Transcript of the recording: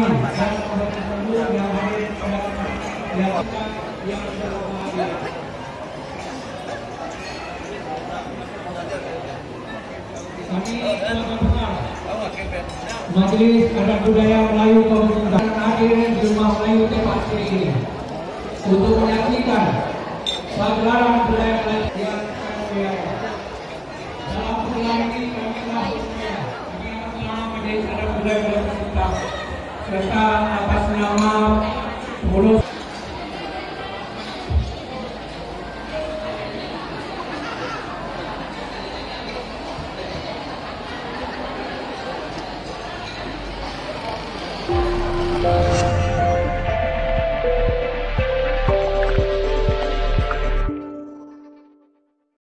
Majelis Adat Budaya Melayu hadir di Rumah Melayu Tepat ini untuk menyaksikan pagelaran budaya Melayu yang akan. Dalam pagelaran ini kami telah kami nama Majelis Adat Budaya Melayu serta atas nama pengurus